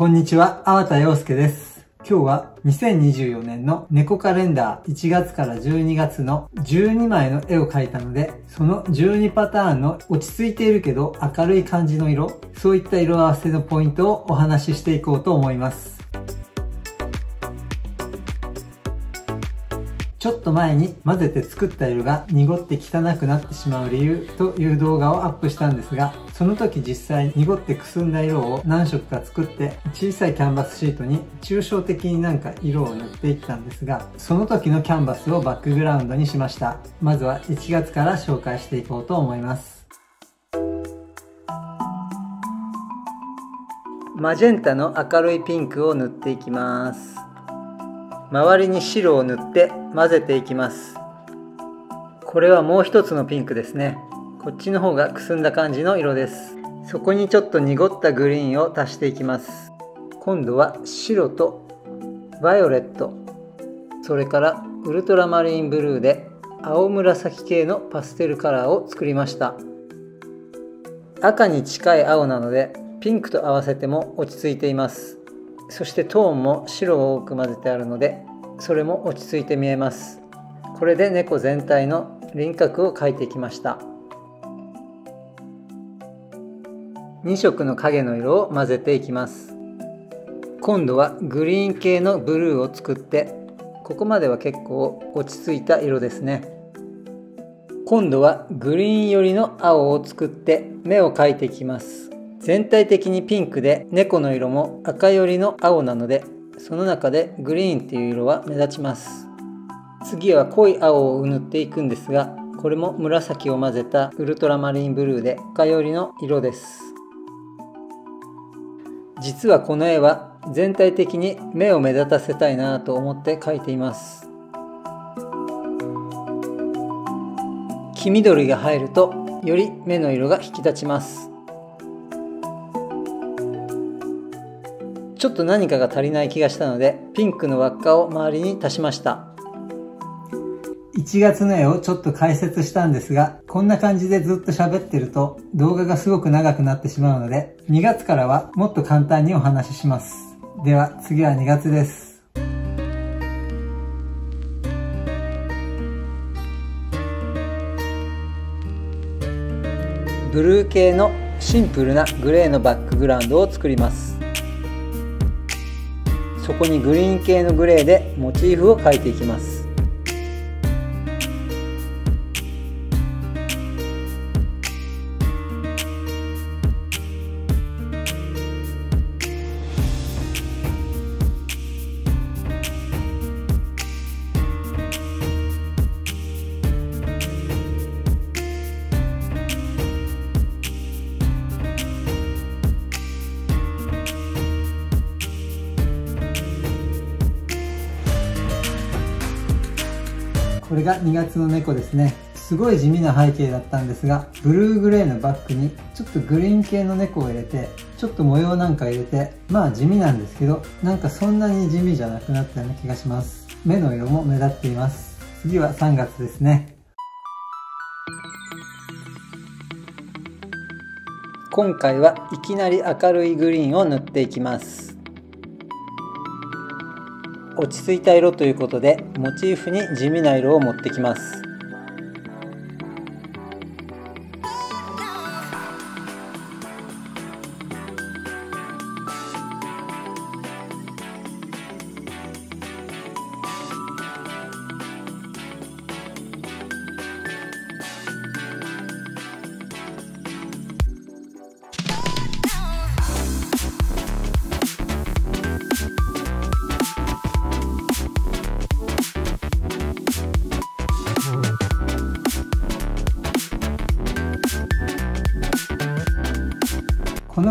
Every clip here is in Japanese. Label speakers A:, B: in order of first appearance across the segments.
A: こんにちは、粟田洋介です。今日は2024年の猫カレンダー1月から12月の12枚の絵を描いたので、その12パターンの落ち着いているけど明るい感じの色、そういった色合わせのポイントをお話ししていこうと思います。ちょっと前に混ぜて作った色が濁って汚くなってしまう理由という動画をアップしたんですが、その時実際濁ってくすんだ色を何色か作って小さいキャンバスシートに抽象的になんか色を塗っていったんですが、その時のキャンバスをバックグラウンドにしました。まずは1月から紹介していこうと思います。マジェンタの明るいピンクを塗っていきます。周りに白を塗って混ぜていきます。これはもう一つのピンクですね。こっちの方がくすんだ感じの色です。そこにちょっと濁ったグリーンを足していきます。今度は白とバイオレット。それからウルトラマリンブルーで青紫系のパステルカラーを作りました。赤に近い青なのでピンクと合わせても落ち着いています。そしてトーンも白を多く混ぜてあるのでそれも落ち着いて見えます。これで猫全体の輪郭を描いていきました。2色の影の色を混ぜていきます。今度はグリーン系のブルーを作ってここまでは結構落ち着いた色ですね。今度はグリーン寄りの青を作って目を描いていきます。全体的にピンクで猫の色も赤寄りの青なのでその中でグリーンっていう色は目立ちます。次は濃い青を塗っていくんですがこれも紫を混ぜたウルトラマリンブルーで赤寄りの色です。実はこの絵は全体的に目を目立たせたいなと思って描いています。黄緑が入るとより目の色が引き立ちます。ちょっと何かが足りない気がしたのでピンクの輪っかを周りに足しました。1月の絵をちょっと解説したんですがこんな感じでずっと喋ってると動画がすごく長くなってしまうので2月からはもっと簡単にお話しします。では次は2月です。ブルー系のシンプルなグレーのバックグラウンドを作りますそこにグリーン系のグレーでモチーフを描いていきます。これが2月の猫ですね。すごい地味な背景だったんですがブルーグレーのバッグにちょっとグリーン系の猫を入れてちょっと模様なんか入れてまあ地味なんですけどなんかそんなに地味じゃなくなったような気がします。目の色も目立っています。次は3月ですね。今回はいきなり明るいグリーンを塗っていきます。落ち着いた色ということでモチーフに地味な色を持ってきます。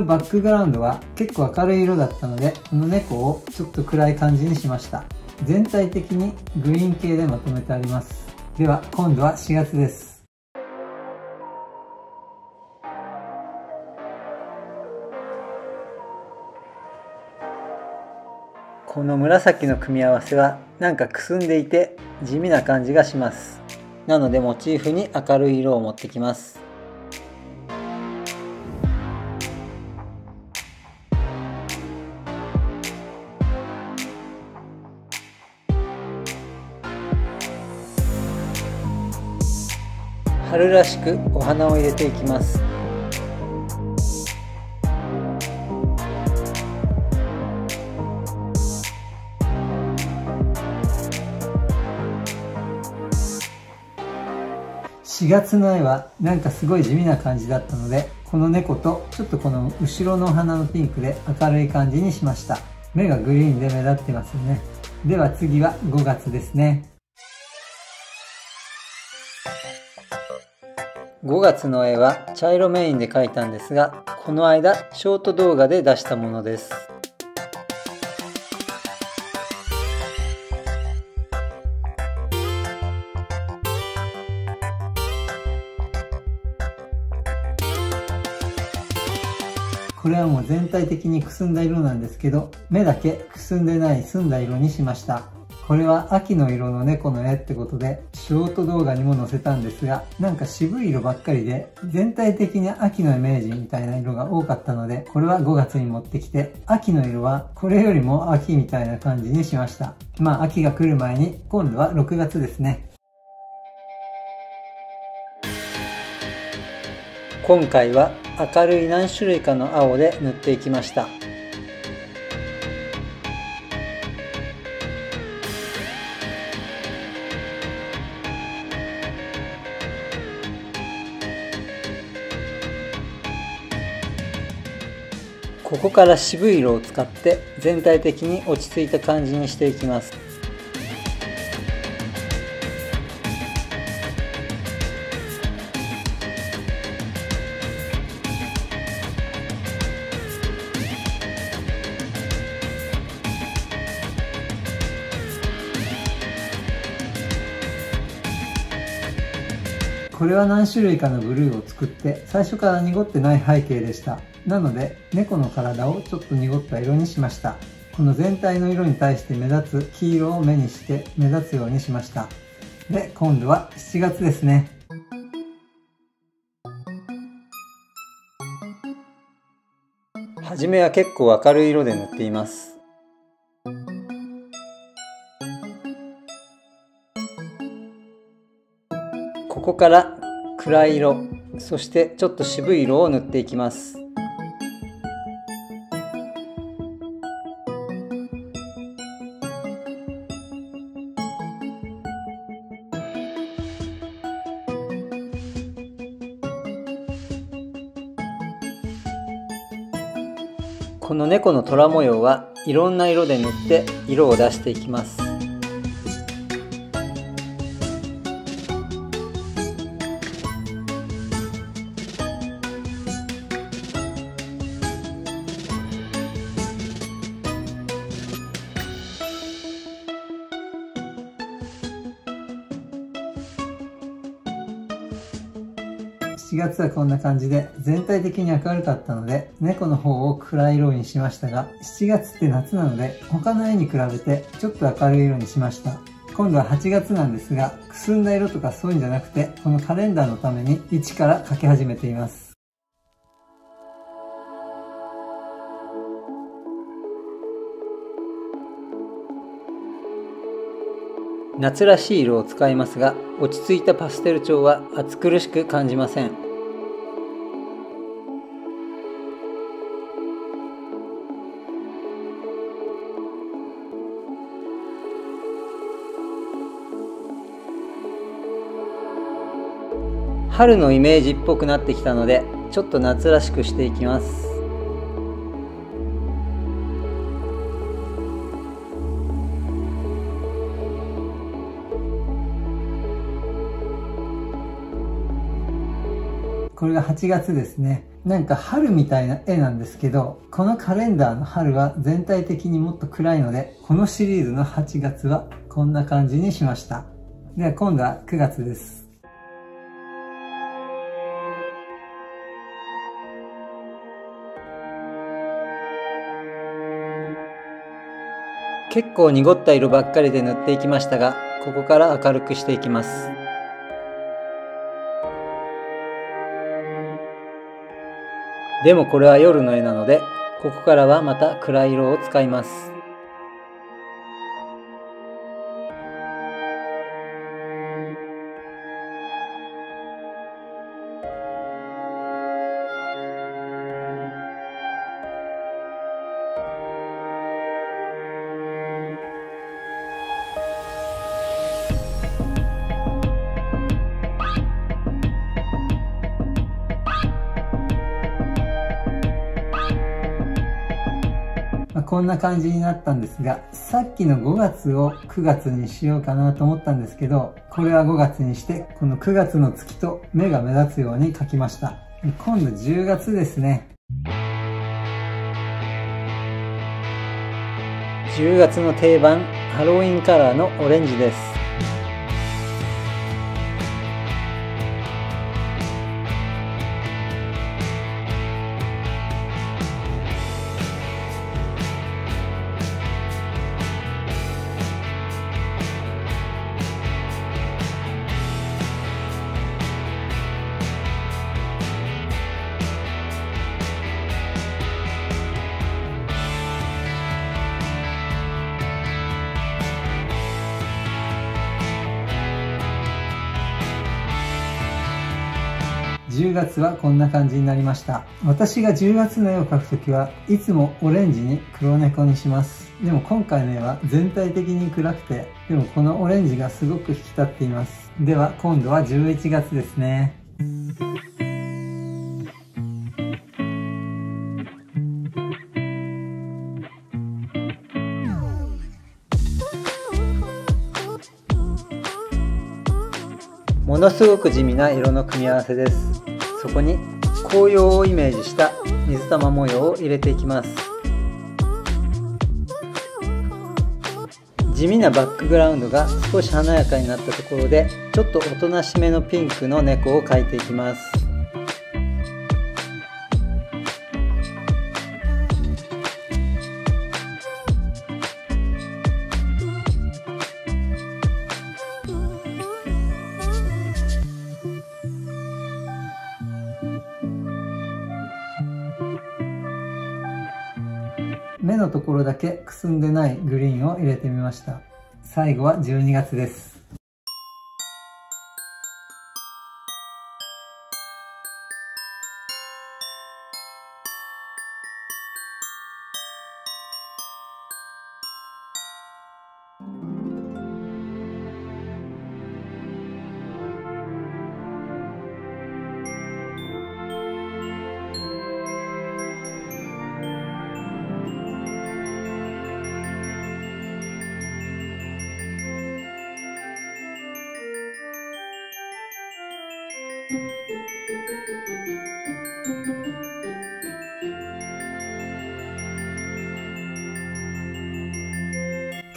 A: バックグラウンドは結構明るい色だったのでこの猫をちょっと暗い感じにしました。全体的にグリーン系でまとめてあります。では今度は4月です。この紫の組み合わせはなんかくすんでいて地味な感じがします。なのでモチーフに明るい色を持ってきます。春らしくお花を入れていきます。4月の絵はなんかすごい地味な感じだったのでこの猫とちょっとこの後ろの花のピンクで明るい感じにしました。目がグリーンで目立ってますよね。では次は5月ですね。5月の絵は茶色メインで描いたんですがこの間ショート動画で出したものですこれはもう全体的にくすんだ色なんですけど、目だけくすんでない澄んだ色にしました。これは秋の色の猫の絵ってことで、ショート動画にも載せたんですが、なんか渋い色ばっかりで、全体的に秋のイメージみたいな色が多かったので、これは5月に持ってきて、秋の色はこれよりも秋みたいな感じにしました。まあ秋が来る前に、今度は6月ですね。今回は明るい何種類かの青で塗っていきましたここから渋い色を使って全体的に落ち着いた感じにしていきます。これは何種類かのブルーを作って最初から濁ってない背景でした。なので猫の体をちょっと濁った色にしました。この全体の色に対して目立つ黄色を目にして目立つようにしました。で今度は7月ですね。初めは結構明るい色で塗っています。ここから暗い色そしてちょっと渋い色を塗っていきます。この猫の虎模様はいろんな色で塗って色を出していきます。7月はこんな感じで全体的に明るかったので猫の方を暗い色にしましたが7月って夏なので他の絵に比べてちょっと明るい色にしました。今度は8月なんですがくすんだ色とかそういうんじゃなくてこのカレンダーのために1から描き始めています。夏らしい色を使いますが落ち着いたパステル調は暑苦しく感じません。春のイメージっぽくなってきたのでちょっと夏らしくしていきます。これが8月ですね。なんか春みたいな絵なんですけど、このカレンダーの春は全体的にもっと暗いので、このシリーズの8月はこんな感じにしました。では今度は9月です。結構濁った色ばっかりで塗っていきましたが、ここから明るくしていきます。でもこれは夜の絵なので、ここからはまた暗い色を使います。こんな感じになったんですが、さっきの5月を9月にしようかなと思ったんですけど、これは5月にして、この9月の月と目が目立つように描きました。今度10月ですね。10月の定番、ハロウィンカラーのオレンジです。10月はこんな感じになりました。私が10月の絵を描くときはいつもオレンジに黒猫にします。でも今回の絵は全体的に暗くて、でもこのオレンジがすごく引き立っています。では今度は11月ですね。ものすごく地味な色の組み合わせですそこに紅葉をイメージした水玉模様を入れていきます。地味なバックグラウンドが少し華やかになったところでちょっとおとなしめのピンクの猫を描いていきます。ころだけくすんでないグリーンを入れてみました。最後は12月です。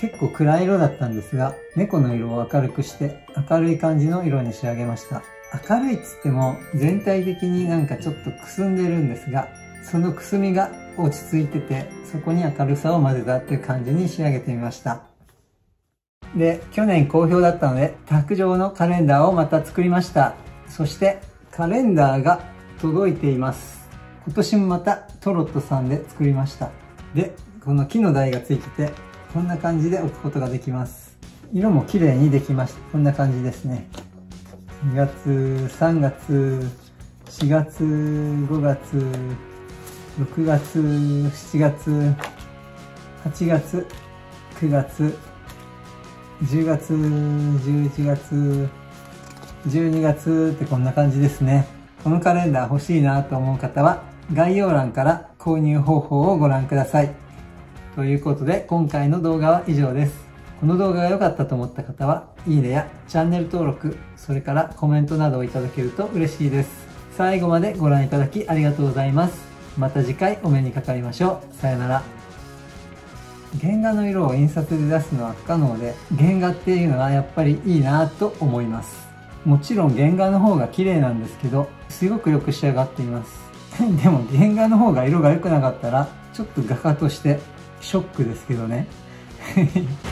A: 結構暗い色だったんですが、猫の色を明るくして明るい感じの色に仕上げました。明るいっつっても全体的になんかちょっとくすんでるんですが、そのくすみが落ち着いてて、そこに明るさを混ぜたっていう感じに仕上げてみました。で、去年好評だったので、卓上のカレンダーをまた作りました。そして、カレンダーが届いています。今年もまたトロットさんで作りました。で、この木の台がついてて、こんな感じで置くことができます。色も綺麗にできました。こんな感じですね。2月、3月、4月、5月、6月、7月、8月、9月、10月、11月、12月ってこんな感じですね。このカレンダー欲しいなと思う方は概要欄から購入方法をご覧ください。ということで今回の動画は以上です。この動画が良かったと思った方は、いいねやチャンネル登録、それからコメントなどをいただけると嬉しいです。最後までご覧いただきありがとうございます。また次回お目にかかりましょう。さよなら。原画の色を印刷で出すのは不可能で、原画っていうのはやっぱりいいなと思います。もちろん原画の方が綺麗なんですけど、すごくよく仕上がっています。でも原画の方が色が良くなかったら、ちょっと画家としてショックですけどね。